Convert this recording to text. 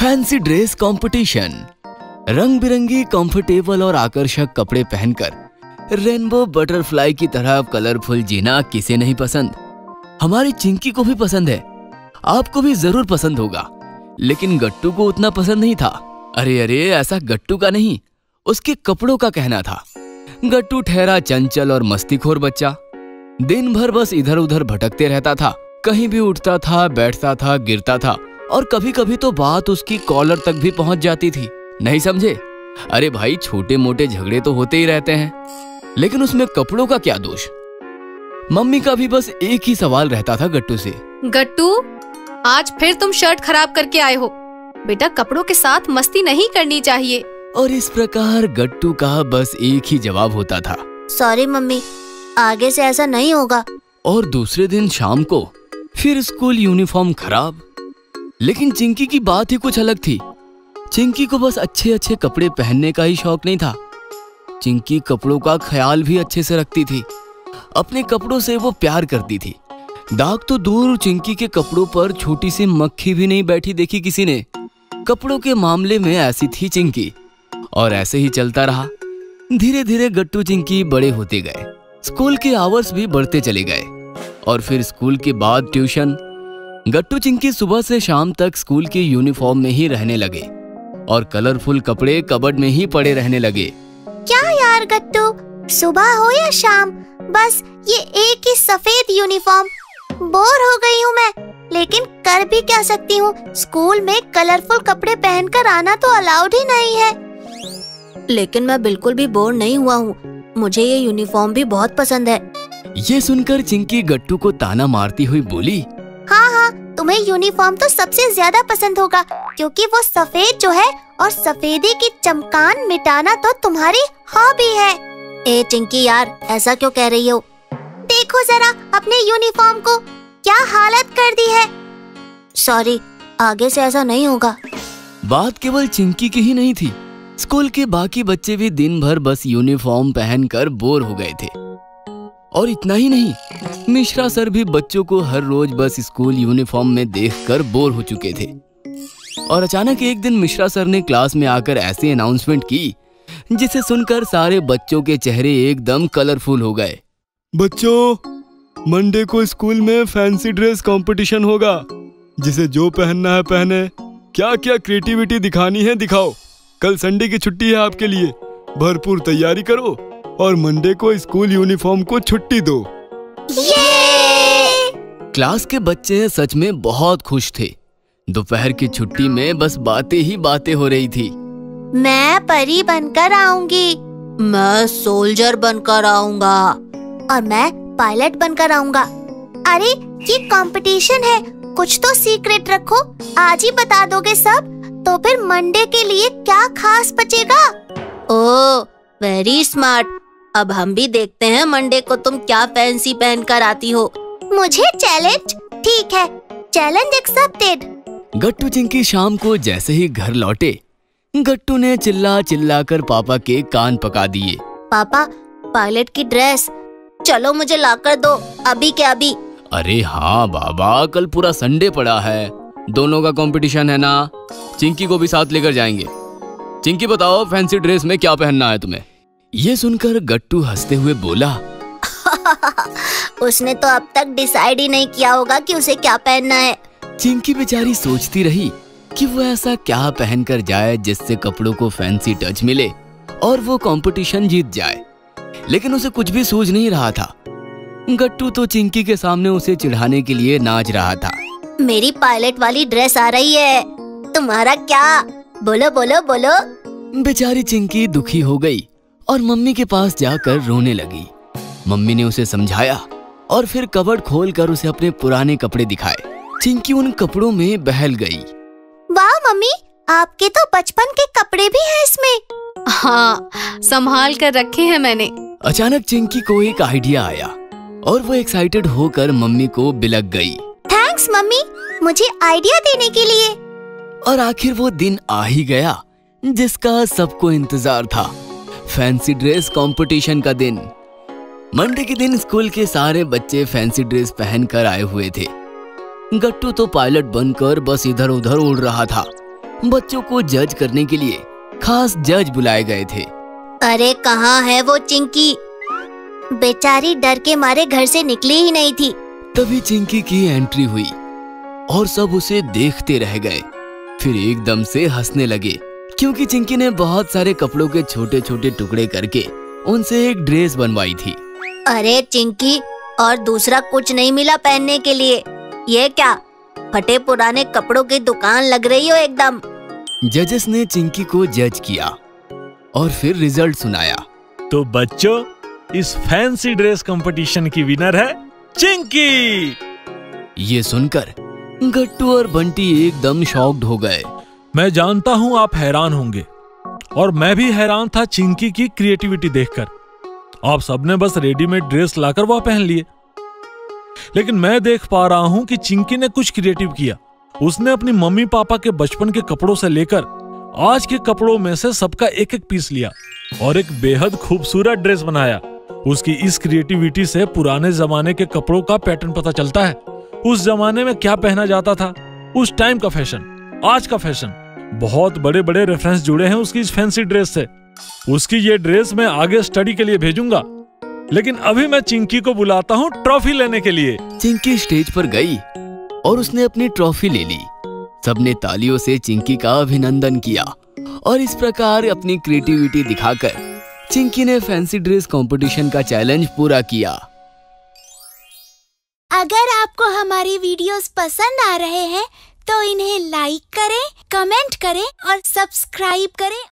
Fancy dress competition. रंग बिरंगी comfortable और आकर्षक कपड़े पहनकर रेनबो बटरफ्लाई की तरह कलरफुल जीना किसे नहीं पसंद? हमारी चिंकी को भी पसंद है। आपको भी ज़रूर पसंद होगा। लेकिन गट्टू को उतना पसंद नहीं था। अरे अरे, ऐसा गट्टू का नहीं। उसके कपड़ों का कहना था। गट्टू ठहरा चंचल और मस्तीखोर बच्चा। दिन भर बस इधर उधर भटकते रहता था। कहीं भी उठता था, बैठता था, गिरता था। और कभी कभी तो बात उसकी कॉलर तक भी पहुँच जाती थी। नहीं समझे? अरे भाई छोटे मोटे झगड़े तो होते ही रहते हैं। लेकिन उसमें कपड़ों का क्या दोष? मम्मी का भी बस एक ही सवाल रहता था गट्टू से। गट्टू आज फिर तुम शर्ट खराब करके आए हो। बेटा कपड़ों के साथ मस्ती नहीं करनी चाहिए। और इस प्रकार गट्टू का बस एक ही जवाब होता था। सॉरी मम्मी आगे से ऐसा नहीं होगा। और दूसरे दिन शाम को फिर स्कूल यूनिफॉर्म खराब लेकिन चिंकी की बात ही कुछ अलग थी। चिंकी को बस अच्छे अच्छे कपड़े पहनने का ही शौक नहीं था। चिंकी कपड़ों का ख्याल भी अच्छे से रखती थी। अपने कपड़ों से वो प्यार करती थी। दाग तो दूर चिंकी के कपड़ों पर छोटी सी मक्खी भी नहीं बैठी देखी किसी ने। कपड़ों के मामले में ऐसी थी चिंकी। और ऐसे ही चलता रहा। धीरे धीरे गट्टू चिंकी बड़े होते गए। स्कूल के आवर्स भी बढ़ते चले गए। और फिर स्कूल के बाद ट्यूशन गट्टू चिंकी सुबह से शाम तक स्कूल के यूनिफॉर्म में ही रहने लगे और कलरफुल कपड़े कबड में ही पड़े रहने लगे। क्या यार गट्टू सुबह हो या शाम? बस ये एक ही सफ़ेद यूनिफॉर्म। बोर हो गई हूँ मैं लेकिन कर भी क्या सकती हूँ? स्कूल में कलरफुल कपड़े पहनकर आना तो अलाउड ही नहीं है। लेकिन मैं बिल्कुल भी बोर नहीं हुआ हूँ। मुझे ये यूनिफॉर्म भी बहुत पसंद है। ये सुनकर चिंकी गट्टू को ताना मारती हुई बोली हाँ हाँ तुम्हें यूनिफॉर्म तो सबसे ज़्यादा पसंद होगा, क्योंकि वो सफ़ेद जो है और सफेदी की चमकान मिटाना तो तुम्हारी हॉबी है। ए चिंकी यार, ऐसा क्यों कह रही हो? देखो जरा, अपने यूनिफॉर्म को, क्या हालत कर दी है? सॉरी आगे से ऐसा नहीं होगा। बात केवल चिंकी की ही नहीं थी। स्कूल के बाकी बच्चे भी दिन भर बस यूनिफॉर्म पहनकर बोर हो गए थे। और इतना ही नहीं, मिश्रा सर भी बच्चों को हर रोज बस स्कूल यूनिफॉर्म में देखकर बोर हो चुके थे। और अचानक एक दिन मिश्रा सर ने क्लास में आकर ऐसी अनाउंसमेंट की, जिसे सुनकर सारे बच्चों के चेहरे एकदम कलरफुल हो गए। बच्चों मंडे को स्कूल में फैंसी ड्रेस कंपटीशन होगा, जिसे जो पहनना है पहने। क्या क्या क्रिएटिविटी दिखानी है दिखाओ। कल संडे की छुट्टी है आपके लिए। भरपूर तैयारी करो। और मंडे को स्कूल यूनिफॉर्म को छुट्टी दो। क्लास के बच्चे सच में बहुत खुश थे। दोपहर की छुट्टी में बस बातें ही बातें हो रही थी। मैं परी बनकर आऊँगी। मैं सोल्जर बनकर आऊँगा। और मैं पायलट बनकर आऊँगा। अरे ये कंपटीशन है। कुछ तो सीक्रेट रखो। आज ही बता दोगे सब। तो फिर मंडे के लिए क्या खास बचेगा? ओ वेरी स्मार्ट अब हम भी देखते हैं मंडे को तुम क्या फैंसी पहन कर आती हो। मुझे चैलेंज ठीक है चैलेंज एक्सेप्टेड गट्टू चिंकी शाम को जैसे ही घर लौटे गट्टू ने चिल्ला चिल्ला कर पापा के कान पका दिए। पापा पायलट की ड्रेस चलो मुझे लाकर दो अभी के अभी। अरे हाँ बाबा कल पूरा संडे पड़ा है। दोनों का कंपटीशन है ना। चिंकी को भी साथ लेकर जाएँगे। चिंकी बताओ फैंसी ड्रेस में क्या पहनना है तुम्हें? ये सुनकर गट्टू हँसते हुए बोला उसने तो अब तक डिसाइड ही नहीं किया होगा कि उसे क्या पहनना है। चिंकी बेचारी सोचती रही कि वो ऐसा क्या पहनकर जाए जिससे कपड़ों को फैंसी टच मिले और वो कंपटीशन जीत जाए। लेकिन उसे कुछ भी सूझ नहीं रहा था। गट्टू तो चिंकी के सामने उसे चिढ़ाने के लिए नाच रहा था। मेरी पायलट वाली ड्रेस आ रही है। तुम्हारा क्या? बोलो बोलो बोलो। बेचारी चिंकी दुखी हो गई। और मम्मी के पास जाकर रोने लगी। मम्मी ने उसे समझाया और फिर कबर्ड खोलकर उसे अपने पुराने कपड़े दिखाए चिंकी उन कपड़ों में बहल गई। वाह मम्मी आपके तो बचपन के कपड़े भी हैं इसमें। हाँ संभाल कर रखे हैं मैंने। अचानक चिंकी को एक आइडिया आया और वो एक्साइटेड होकर मम्मी को बिलक गई। थैंक्स मम्मी मुझे आइडिया देने के लिए। और आखिर वो दिन आ ही गया जिसका सबको इंतज़ार था। फैंसी ड्रेस कंपटीशन का दिन। मंडे के दिन स्कूल के सारे बच्चे फैंसी ड्रेस पहनकर आए हुए थे। गट्टू तो पायलट बनकर बस इधर उधर उड़ रहा था। बच्चों को जज करने के लिए खास जज बुलाए गए थे। अरे कहाँ है वो चिंकी? बेचारी डर के मारे घर से निकली ही नहीं थी। तभी चिंकी की एंट्री हुई और सब उसे देखते रह गए। फिर एकदम से हंसने लगे। क्योंकि चिंकी ने बहुत सारे कपड़ों के छोटे छोटे टुकड़े करके उनसे एक ड्रेस बनवाई थी। अरे चिंकी और दूसरा कुछ नहीं मिला पहनने के लिए। ये क्या फटे पुराने कपड़ों की दुकान लग रही हो एकदम? जजेस ने चिंकी को जज किया और फिर रिज़ल्ट सुनाया। तो बच्चों इस फैंसी ड्रेस कंपटीशन की विनर है चिंकी। ये सुनकर गट्टू और बंटी एकदम शॉक्ड हो गए। मैं जानता हूँ आप हैरान होंगे। और मैं भी हैरान था चिंकी की क्रिएटिविटी देखकर। आप सबने बस रेडीमेड ड्रेस लाकर वह पहन लिए। लेकिन मैं देख पा रहा हूँ कि चिंकी ने कुछ क्रिएटिव किया। उसने अपनी मम्मी पापा के बचपन के कपड़ों से लेकर आज के कपड़ों में से सबका एक एक पीस लिया और एक बेहद खूबसूरत ड्रेस बनाया। उसकी इस क्रिएटिविटी से पुराने जमाने के कपड़ों का पैटर्न पता चलता है। उस जमाने में क्या पहना जाता था? उस टाइम का फ़ैशन। आज का फ़ैशन। बहुत बड़े बड़े रेफरेंस जुड़े हैं उसकी इस फैंसी ड्रेस से। उसकी ये ड्रेस मैं आगे स्टडी के लिए भेजूँगा। लेकिन अभी मैं चिंकी को बुलाता हूँ ट्रॉफी लेने के लिए। चिंकी स्टेज पर गई और उसने अपनी ट्रॉफी ले ली। सबने तालियों से चिंकी का अभिनंदन किया और इस प्रकार अपनी क्रिएटिविटी दिखाकर चिंकी ने फैंसी ड्रेस कंपटीशन का चैलेंज पूरा किया। अगर आपको हमारी वीडियोस पसंद आ रहे हैं तो इन्हें लाइक करें, कमेंट करें और सब्सक्राइब करें।